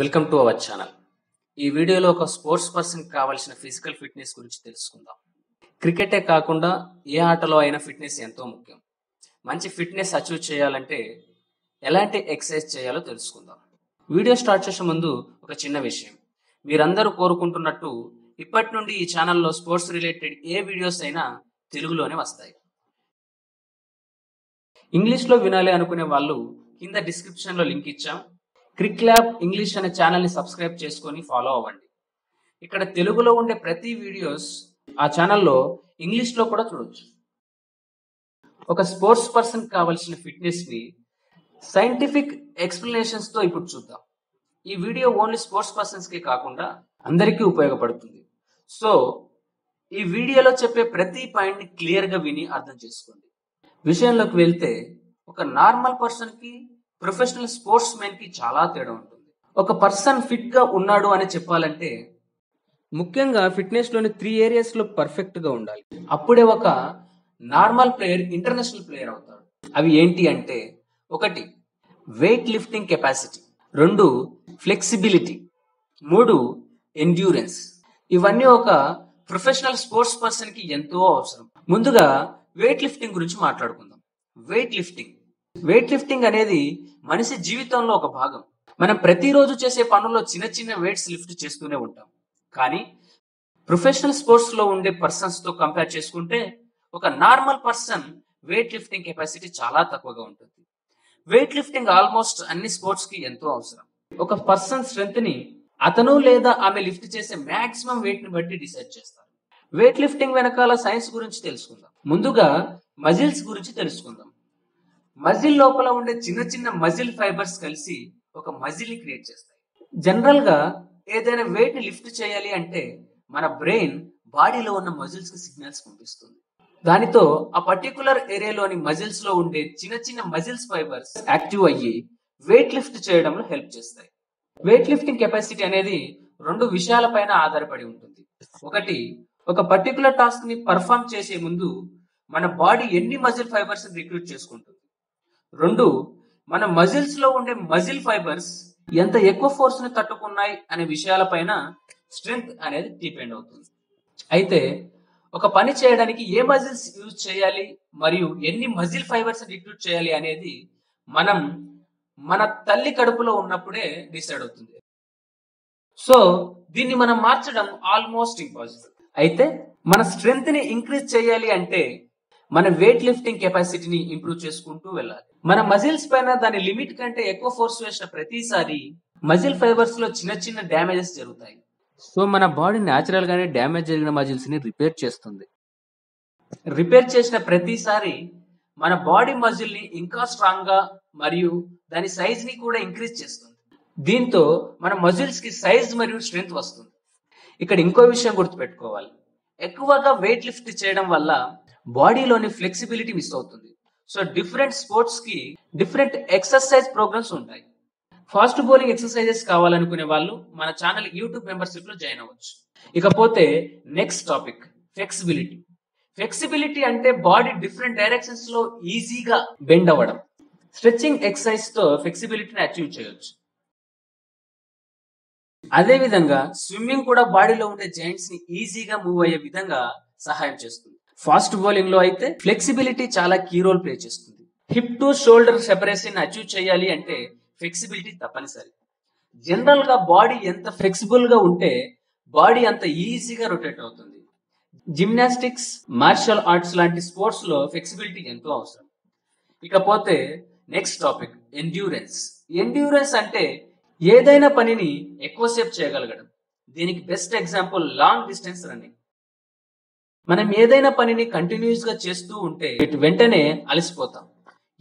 Welcome to our channel ఈ వీడియోలో ఒక స్పోర్ట్స్ పర్సన్ కావాల్సిన ఫిజికల్ ఫిట్నెస్ గురించి తెలుసుకుందాం. క్రికెటే కాకుండా ఏ ఆటలో అయినా ఫిట్నెస్ ఎంతో ముఖ్యం. మంచి ఫిట్నెస్ అచీవ్ చేయాలంటే ఎలాంటి ఎక్సర్సైజ్ చేయాలో తెలుసుకుందాం. వీడియో స్టార్ట్ చేసే ముందు ఒక చిన్న విషయం. మీరందరూ కోరుకుంటున్నట్టు ఇప్పటి నుండి ఈ ఛానల్లో స్పోర్ట్స్ రిలేటెడ్ ఏ వీడియోస్ అయినా తెలుగులోనే వస్తాయి. ఇంగ్లీష్లో వినాలి అనుకునే వాళ్ళు కింద డిస్క్రిప్షన్లో లింక్ ఇచ్చాం. క్రిక్ ల్యాబ్ ఇంగ్లీష్ అనే ఛానల్ని సబ్స్క్రైబ్ చేసుకొని ఫాలో అవ్వండి. ఇక్కడ తెలుగులో ఉండే ప్రతి వీడియోస్ ఆ ఛానల్లో ఇంగ్లీష్లో కూడా చూడొచ్చు. ఒక స్పోర్ట్స్ పర్సన్ కావాల్సిన ఫిట్నెస్ని సైంటిఫిక్ ఎక్స్ప్లెనేషన్స్తో ఇప్పుడు చూద్దాం. ఈ వీడియో ఓన్లీ స్పోర్ట్స్ పర్సన్స్కి కాకుండా అందరికీ ఉపయోగపడుతుంది. సో ఈ వీడియోలో చెప్పే ప్రతి పాయింట్ని క్లియర్గా విని అర్థం చేసుకోండి. విషయంలోకి వెళ్తే ఒక నార్మల్ పర్సన్కి ప్రొఫెషనల్ స్పోర్ట్స్ మెన్కి చాలా తేడా ఉంటుంది. ఒక పర్సన్ ఫిట్గా ఉన్నాడు అని చెప్పాలంటే ముఖ్యంగా ఫిట్నెస్లోని త్రీ ఏరియాస్లో పర్ఫెక్ట్గా ఉండాలి. అప్పుడే ఒక నార్మల్ ప్లేయర్ ఇంటర్నేషనల్ ప్లేయర్ అవుతాడు. అవి ఏంటి అంటే ఒకటి వెయిట్ లిఫ్టింగ్ కెపాసిటీ. రెండు ఫ్లెక్సిబిలిటీ. మూడు ఎండ్యూరెన్స్. ఇవన్నీ ఒక ప్రొఫెషనల్ స్పోర్ట్స్ పర్సన్కి ఎంతో అవసరం. ముందుగా వెయిట్ లిఫ్టింగ్ గురించి మాట్లాడుకుందాం. వెయిట్ లిఫ్టింగ్ వెయిట్ లిఫ్టింగ్ అనేది మనిషి జీవితంలో ఒక భాగం. మనం ప్రతిరోజు చేసే పనుల్లో చిన్న చిన్న వెయిట్స్ లిఫ్ట్ చేస్తూనే ఉంటాం. కానీ ప్రొఫెషనల్ స్పోర్ట్స్లో ఉండే పర్సన్స్తో కంపేర్ చేసుకుంటే ఒక normal person weight lifting capacity చాలా తక్కువగా ఉంటుంది. వెయిట్ లిఫ్టింగ్ ఆల్మోస్ట్ అన్ని స్పోర్ట్స్కి ఎంతో అవసరం. ఒక పర్సన్ స్ట్రెంత్ని అతను లేదా ఆమె లిఫ్ట్ చేసే మాక్సిమం వెయిట్ని బట్టి డిసైడ్ చేస్తారు. వెయిట్ లిఫ్టింగ్ వెనకాల సైన్స్ గురించి తెలుసుకుందాం. ముందుగా మజిల్స్ గురించి తెలుసుకుందాం. మజిల్ లోపల ఉండే చిన్న చిన్న మజిల్ ఫైబర్స్ కలిసి ఒక మజిల్ని క్రియేట్ చేస్తాయి. జనరల్గా ఏదైనా వెయిట్ లిఫ్ట్ చేయాలి అంటే మన బ్రెయిన్ బాడీలో ఉన్న మజిల్స్కి సిగ్నల్స్ పంపిస్తుంది. దానితో ఆ పర్టికులర్ ఏరియాలోని మజిల్స్లో ఉండే చిన్న చిన్న మజిల్స్ ఫైబర్స్ యాక్టివ్ అయ్యి వెయిట్ లిఫ్ట్ చేయడంలో హెల్ప్ చేస్తాయి. వెయిట్ లిఫ్టింగ్ కెపాసిటీ అనేది రెండు విషయాలపైన ఆధారపడి ఉంటుంది. ఒకటి ఒక పర్టికులర్ టాస్క్ని పర్ఫామ్ చేసే ముందు మన బాడీ ఎన్ని మజిల్ ఫైబర్స్ రిక్రూట్ చేసుకుంటుంది? రెండు మన మజిల్స్లో ఉండే మజిల్ ఫైబర్స్ ఎంత ఎక్కువ ఫోర్స్ని తట్టుకున్నాయి అనే విషయాలపైన స్ట్రెంగ్త్ అనేది డిపెండ్ అవుతుంది. అయితే ఒక పని చేయడానికి ఏ మజిల్స్ యూజ్ చేయాలి మరియు ఎన్ని మజిల్ ఫైబర్స్ రిక్రూట్ చేయాలి అనేది మనం మన తల్లి కడుపులో ఉన్నప్పుడే డిసైడ్ అవుతుంది. సో దీన్ని మనం మార్చడం ఆల్మోస్ట్ ఇంపాసిబుల్ అయితే మన స్ట్రెంగ్త్ని ఇంక్రీజ్ చేయాలి అంటే మన వెయిట్ లిఫ్టింగ్ కెపాసిటీని ఇంప్రూవ్ చేసుకుంటూ వెళ్ళాలి. మన మజిల్స్ పైన దాని లిమిట్ కంటే ఎక్కువ ఫోర్స్ వేసిన ప్రతిసారి మజిల్ ఫైబర్స్లో చిన్న చిన్న డ్యామేజెస్ జరుగుతాయి. సో మన బాడీ న్యాచురల్ గానే డ్యామేజ్ జరిగిన మజిల్స్ని రిపేర్ చేస్తుంది. రిపేర్ చేసిన ప్రతిసారి మన బాడీ మజిల్ని ఇంకా స్ట్రాంగ్గా మరియు దాని సైజ్ని కూడా ఇంక్రీజ్ చేస్తుంది. దీంతో మన మజిల్స్కి సైజ్ మరియు స్ట్రెంగ్త్ వస్తుంది. ఇక్కడ ఇంకో విషయం గుర్తుపెట్టుకోవాలి. ఎక్కువగా వెయిట్ లిఫ్ట్ చేయడం వల్ల బాడీలోని ఫ్లెక్సిబిలిటీ మిస్ అవుతుంది. సో డిఫరెంట్ స్పోర్ట్స్కి డిఫరెంట్ ఎక్సర్సైజ్ ప్రోగ్రామ్స్ ఉంటాయి. ఫాస్ట్ బౌలింగ్ ఎక్సర్సైజెస్ కావాలనుకునే వాళ్ళు మన ఛానల్ యూట్యూబ్ మెంబర్షిప్లో జాయిన్ అవ్వచ్చు. ఇకపోతే నెక్స్ట్ టాపిక్ ఫ్లెక్సిబిలిటీ. ఫ్లెక్సిబిలిటీ అంటే బాడీ డిఫరెంట్ డైరెక్షన్స్లో ఈజీగా బెండ్ అవ్వడం. స్ట్రెచ్చింగ్ ఎక్సర్సైజ్తో ఫ్లెక్సిబిలిటీని అచీవ్ చేయొచ్చు. అదే విధంగా స్విమ్మింగ్ కూడా బాడీలో ఉండే జాయింట్స్ని ఈజీగా మూవ్ అయ్యే విధంగా సహాయం చేస్తుంది. ఫాస్ట్ బౌలింగ్లో అయితే ఫ్లెక్సిబిలిటీ చాలా కీ రోల్ ప్లే చేస్తుంది. Hip to shoulder separation achieve చేయాలి అంటే ఫ్లెక్సిబిలిటీ తప్పనిసరి. జనరల్గా బాడీ ఎంత ఫ్లెక్సిబుల్గా ఉంటే బాడీ అంత ఈజీగా రొటేట్ అవుతుంది. జిమ్నాస్టిక్స్ మార్షల్ ఆర్ట్స్ లాంటి స్పోర్ట్స్లో ఫ్లెక్సిబిలిటీ ఎంతో అవసరం. ఇకపోతే నెక్స్ట్ టాపిక్ ఎండ్యూరెన్స్ ఎండ్యూరెన్స్ అంటే ఏదైనా పనిని ఎక్కువసేపు చేయగలగడం. దీనికి best example long distance running మనం ఏదైనా పనిని కంటిన్యూస్గా చేస్తూ ఉంటే ఇటు వెంటనే అలసిపోతాం.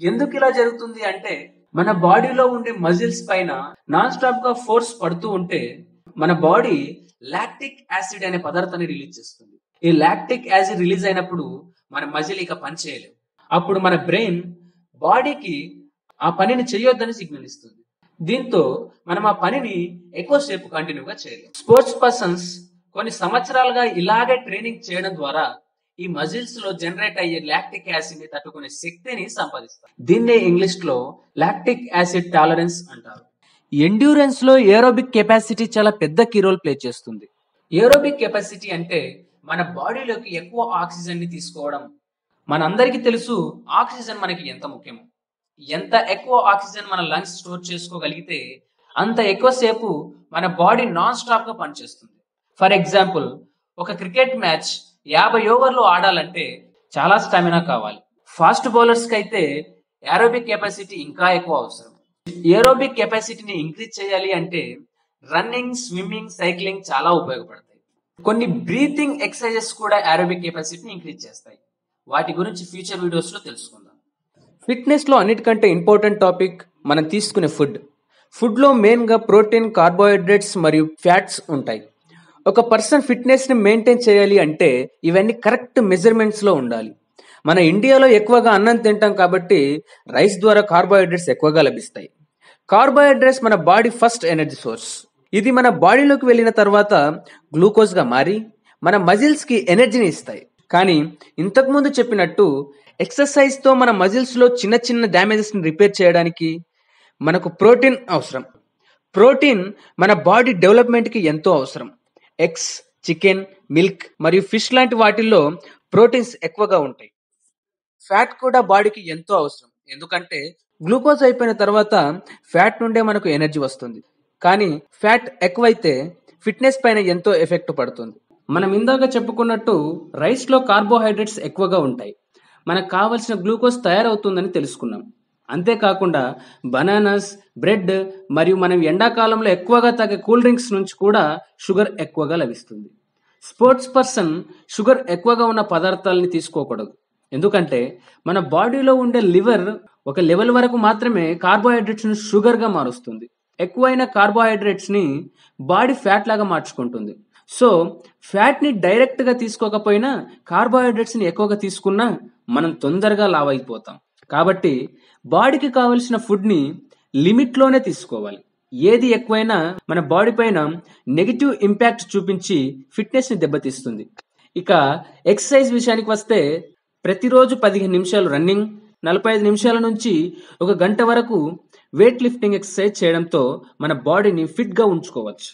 ఎందుకు ఇలా జరుగుతుంది అంటే మన బాడీలో ఉండే మజిల్స్ పైన నాన్ స్టాప్గా ఫోర్స్ పడుతూ ఉంటే మన బాడీ లాక్టిక్ యాసిడ్ అనే పదార్థాన్ని రిలీజ్ చేస్తుంది. ఈ లాక్టిక్ యాసిడ్ రిలీజ్ అయినప్పుడు మన మజిల్ ఇక పని చేయలేవు అప్పుడు మన బ్రెయిన్ బాడీకి ఆ పనిని చేయొద్దని సిగ్నల్ ఇస్తుంది. దీంతో మనం ఆ పనిని ఎక్కువసేపు కంటిన్యూగా చేయలేం. స్పోర్ట్స్ పర్సన్స్ కొన్ని సంవత్సరాలుగా ఇలాగే ట్రైనింగ్ చేయడం ద్వారా ఈ మజిల్స్లో జనరేట్ అయ్యే లాక్టిక్ యాసిడ్ని తట్టుకునే శక్తిని సంపాదిస్తారు. దీన్నే ఇంగ్లీష్లో లాక్టిక్ యాసిడ్ టాలరెన్స్ అంటారు. ఎండ్యూరెన్స్లో ఏరోబిక్ కెపాసిటీ చాలా పెద్ద కీ రోల్ ప్లే చేస్తుంది. ఏరోబిక్ కెపాసిటీ అంటే మన బాడీలోకి ఎక్కువ ఆక్సిజన్ని తీసుకోవడం. మనందరికీ తెలుసు ఆక్సిజన్ మనకి ఎంత ముఖ్యమో ఎంత ఎక్కువ ఆక్సిజన్ మన లంగ్స్ స్టోర్ చేసుకోగలిగితే అంత ఎక్కువసేపు మన బాడీ నాన్ స్టాప్గా పనిచేస్తుంది. ఫర్ ఎగ్జాంపుల్ ఒక క్రికెట్ మ్యాచ్ యాభై ఓవర్లు ఆడాలంటే చాలా స్టామినా కావాలి. ఫాస్ట్ బౌలర్స్కి అయితే ఏరోబిక్ కెపాసిటీ ఇంకా ఎక్కువ అవసరం. ఏరోబిక్ కెపాసిటీని ఇంక్రీజ్ చేయాలి అంటే రన్నింగ్ స్విమ్మింగ్ సైక్లింగ్ చాలా ఉపయోగపడతాయి. కొన్ని బ్రీతింగ్ ఎక్సర్సైజెస్ కూడా ఏరోబిక్ కెపాసిటీని ఇంక్రీజ్ చేస్తాయి. వాటి గురించి ఫ్యూచర్ వీడియోస్లో తెలుసుకుందాం. ఫిట్నెస్లో అన్నిటికంటే ఇంపార్టెంట్ టాపిక్ మనం తీసుకునే ఫుడ్. ఫుడ్లో మెయిన్గా ప్రోటీన్ కార్బోహైడ్రేట్స్ మరియు ఫ్యాట్స్ ఉంటాయి. ఒక పర్సన్ ఫిట్నెస్ని మెయింటైన్ చేయాలి అంటే ఇవన్నీ కరెక్ట్ మెజర్మెంట్స్లో ఉండాలి. మన ఇండియాలో ఎక్కువగా అన్నం తింటాం కాబట్టి రైస్ ద్వారా కార్బోహైడ్రేట్స్ ఎక్కువగా లభిస్తాయి. కార్బోహైడ్రేట్స్ మన బాడీ ఫస్ట్ ఎనర్జీ సోర్స్ ఇది మన బాడీలోకి వెళ్ళిన తర్వాత గ్లూకోజ్గా మారి మన మజిల్స్కి ఎనర్జీని ఇస్తాయి. కానీ ఇంతకుముందు చెప్పినట్టు ఎక్సర్సైజ్తో మన మజిల్స్లో చిన్న చిన్న డ్యామేజెస్ని రిపేర్ చేయడానికి మనకు ప్రోటీన్ అవసరం. ప్రోటీన్ మన బాడీ డెవలప్మెంట్కి ఎంతో అవసరం. ఎగ్స్ చికెన్ మిల్క్ మరియు ఫిష్ లాంటి వాటిల్లో ప్రోటీన్స్ ఎక్కువగా ఉంటాయి. ఫ్యాట్ కూడా బాడీకి ఎంతో అవసరం. ఎందుకంటే గ్లూకోజ్ అయిపోయిన తర్వాత ఫ్యాట్ నుండే మనకు ఎనర్జీ వస్తుంది. కానీ ఫ్యాట్ ఎక్కువైతే ఫిట్నెస్ పైన ఎంతో ఎఫెక్ట్ పడుతుంది. మనం ఇందాక చెప్పుకున్నట్టు రైస్లో కార్బోహైడ్రేట్స్ ఎక్కువగా ఉంటాయి. మనకు కావలసిన గ్లూకోజ్ తయారవుతుందని తెలుసుకున్నాం. అంతేకాకుండా బనానాస్ బ్రెడ్ మరియు మనం ఎండాకాలంలో ఎక్కువగా తాగే కూల్ డ్రింక్స్ నుంచి కూడా షుగర్ ఎక్కువగా లభిస్తుంది. స్పోర్ట్స్ పర్సన్ షుగర్ ఎక్కువగా ఉన్న పదార్థాలని తీసుకోకూడదు. ఎందుకంటే మన బాడీలో ఉండే లివర్ ఒక లెవెల్ వరకు మాత్రమే కార్బోహైడ్రేట్స్ని షుగర్గా మారుస్తుంది. ఎక్కువైన కార్బోహైడ్రేట్స్ని బాడీ ఫ్యాట్ లాగా మార్చుకుంటుంది. సో ఫ్యాట్ని డైరెక్ట్గా తీసుకోకపోయినా కార్బోహైడ్రేట్స్ని ఎక్కువగా తీసుకున్నా మనం తొందరగా లావ్ అయిపోతాం. కాబట్టి బాడీకి కావలసిన ఫుడ్ని లిమిట్లోనే తీసుకోవాలి. ఏది ఎక్కువైనా మన బాడీ పైన నెగిటివ్ ఇంపాక్ట్ చూపించి ఫిట్నెస్ని దెబ్బతీస్తుంది. ఇక ఎక్సర్సైజ్ విషయానికి వస్తే ప్రతిరోజు పదిహేను నిమిషాలు రన్నింగ్ నలభై ఐదు నిమిషాల నుంచి ఒక గంట వరకు వెయిట్ లిఫ్టింగ్ ఎక్సర్సైజ్ చేయడంతో మన బాడీని ఫిట్గా ఉంచుకోవచ్చు.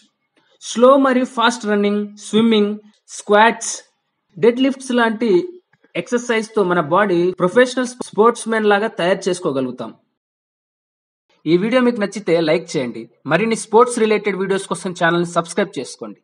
స్లో మరియు fast running swimming squats dead lifts లాంటి ఎక్సర్సైజ్తో మన బాడీ ప్రొఫెషనల్ స్పోర్ట్స్ మెన్ లాగా తయారు చేసుకోగలుగుతాం. ఈ వీడియో మీకు నచ్చితే లైక్ చేయండి. మరిన్ని స్పోర్ట్స్ రిలేటెడ్ వీడియోస్ కోసం ఛానల్ని సబ్స్క్రైబ్ చేసుకోండి.